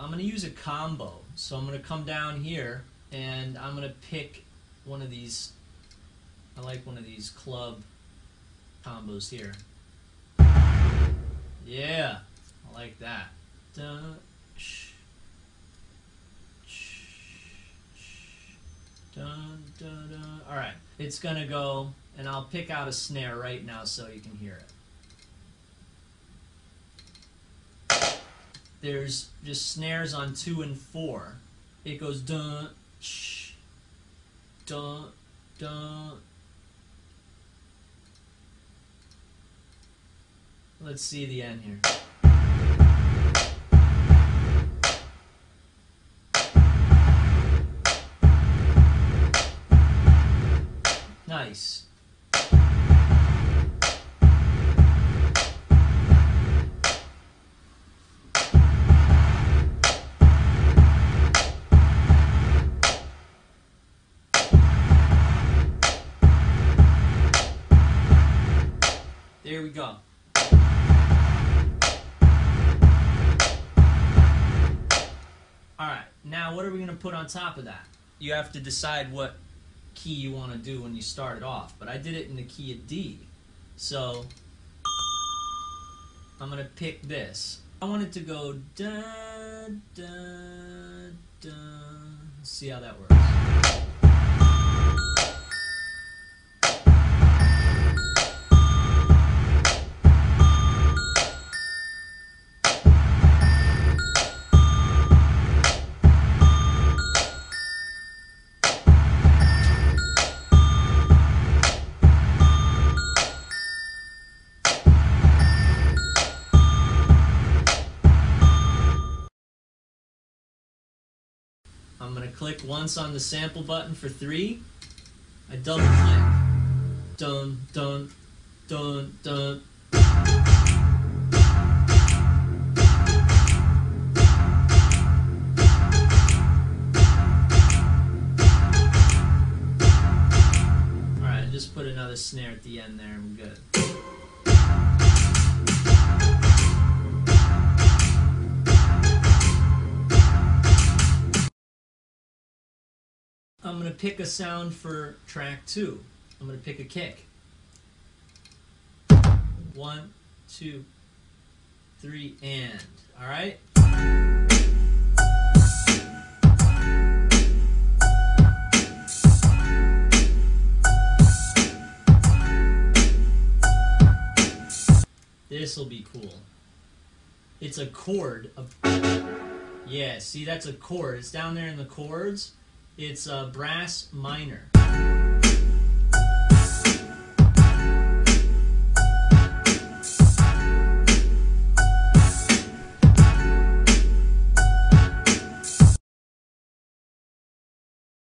I'm going to use a combo. So I'm going to come down here and I'm going to pick one of these. I like one of these club combos here. Yeah, I like that. Dun, sh, sh, sh, dun, dun, dun. All right, it's going to go, and I'll pick out a snare right now so you can hear it. There's just snares on two and four. It goes dun, shh, dun, dun. Let's see the end here. Nice. There we go. Alright, now what are we going to put on top of that? You have to decide what key you want to do when you start it off. But I did it in the key of D. So, I'm going to pick this. I want it to go da da da. Let's see how that works. Click once on the sample button for three. I double click. Dun dun dun dun. Alright, just put another snare at the end there and we're good. Pick a sound for track two. I'm gonna pick a kick. One, two, three, and. Alright? This will be cool. It's a chord of. Yeah, see, that's a chord. It's down there in the chords. It's a brass minor.